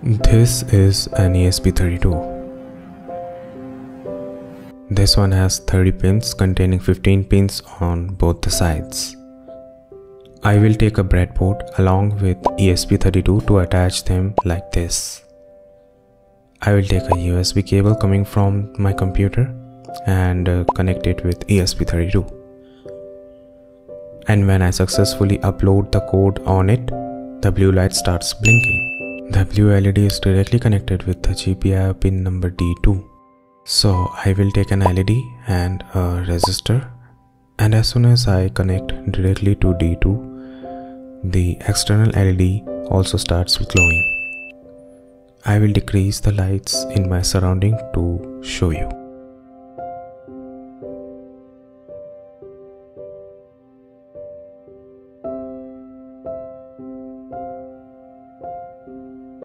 This is an ESP32. This one has 30 pins containing 15 pins on both the sides. I will take a breadboard along with ESP32 to attach them like this. I will take a USB cable coming from my computer and uh, connect it with ESP32. And when I successfully upload the code on it, the blue light starts blinking. The blue LED is directly connected with the GPIO pin number D2. So I will take an LED and a resistor and as soon as I connect directly to D2, the external LED also starts glowing. I will decrease the lights in my surrounding to show you.